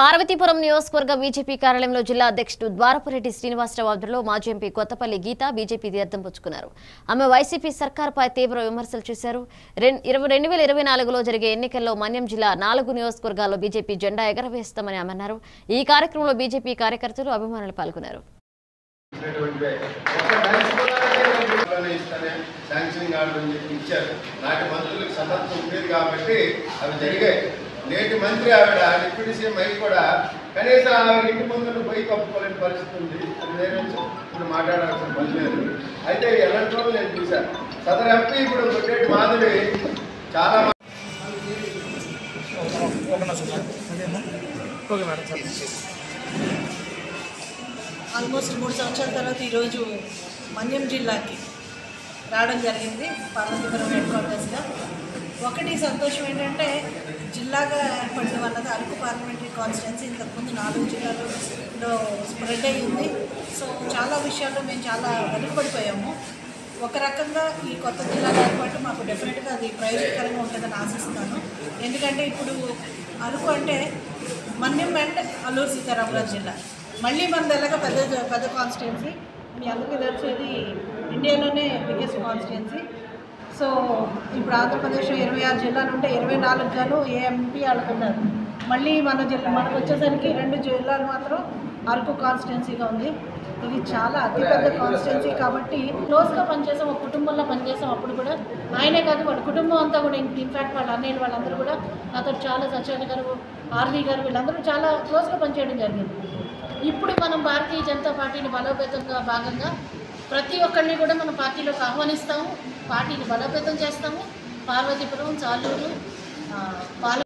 పార్వతీపురం నియోజకవర్గ బీజేపీ కార్యాలయంలో జిల్లా అధ్యక్షుడు ద్వారపురెడ్డి శ్రీనివాసరావు ఆధ్వర్యంలో మాజీ ఎంపీ కొత్తపల్లి గీత బీజేపీ తీర్థం పుచ్చుకున్నారు ఆమె వైసీపీ సర్కార్పై తీవ్ర విమర్శలు చేశారు ఇరవై రెండు వేల ఇరవై నాలుగులో జరిగే ఎన్నికల్లో మన్యం జిల్లా నాలుగు నియోజకవర్గాల్లో బీజేపీ జెండా ఎగరవేస్తామని ఆమె అన్నారు ఈ కార్యక్రమంలో బీజేపీ కార్యకర్తలు అభిమానులు పాల్గొన్నారు ఇచ్చినటువంటివే. ఇస్తానే శాంక్షన్ చెప్పి ఇచ్చారు నాకు మంత్రులకు సతత్వం ఉండేది కాబట్టి అవి జరిగాయి నేటి మంత్రి ఆవిడ డిప్యూటీ సీఎం అయి కూడా కనీసం ఆవిడ ఇంటి ముందు పోయి కప్పుకోలేని పరిస్థితి ఉంది. అది వేరే విషయం. ఇప్పుడు మాట్లాడాల్సిన పని లేదు. అయితే ఎలాంటి రోజులు నేను చూశాను సదరు ఎంపీ ఇప్పుడు గుడ్డేటి మాధవి చాలా మంది ఆల్మోస్ట్ మూడు సంవత్సరాల తర్వాత ఈరోజు మన్యం జిల్లాకి రావడం జరిగింది. పార్వతీపురం హెడ్ క్వార్టర్స్గా. ఒకటి సంతోషం ఏంటంటే జిల్లాగా ఏర్పడిన అన్నది అరకు పార్లమెంటరీ కాన్స్టిట్యున్సీ. ఇంతకుముందు నాలుగు జిల్లాలలో స్ప్రెడ్ అయ్యింది సో చాలా విషయాల్లో మేము చాలా వెనుకబడిపోయాము ఒక రకంగా ఈ కొత్త జిల్లా ఏర్పాటు మాకు డెఫినెట్గా అది ప్రయోజనకరంగా ఉంటుందని ఆశిస్తున్నాను. ఎందుకంటే ఇప్పుడు అరకు అంటే మన్యం అండ్ అల్లూరు సీతారామరాజు జిల్లా. మళ్ళీ మనది ఎలాగ పెద్ద పెద్ద కాన్స్టిట్యున్సీ మీ అందరికీ తెలిసేది ఇండియాలోనే బిగ్గెస్ట్ కాన్స్టిట్యున్సీ సో ఇప్పుడు ఆంధ్రప్రదేశ్లో ఇరవై ఆరు జిల్లాలు ఉంటే ఇరవై నాలుగు గాను ఏఎంపీ అనుకున్నారు. మళ్ళీ మన జిల్లా మనకు వచ్చేసరికి రెండు జిల్లాలు మాత్రం అరకు కాన్స్టిట్యున్సీగా ఉంది. ఇది చాలా అతిపెద్ద కాన్స్టిట్యున్సీ కాబట్టి క్లోజ్గా పనిచేసాం ఒక కుటుంబంలో పనిచేసాం అప్పుడు కూడా ఆయనే కాదు వాళ్ళ కుటుంబం అంతా కూడా ఇన్ఫ్యాక్ట్ వాళ్ళ అన్నయ్య వాళ్ళందరూ కూడా నాతో చాలా సత్యనారాయణ గారు ఆర్వీ గారు వీళ్ళందరూ చాలా క్లోజ్గా పనిచేయడం జరిగింది. ఇప్పుడు మనం భారతీయ జనతా పార్టీని బలోపేతంగా భాగంగా ప్రతి ఒక్కరిని కూడా మనం పార్టీలోకి ఆహ్వానిస్తాము. పార్టీని బలోపేతం చేస్తాము. పార్వతీపురం చాలూరు పాల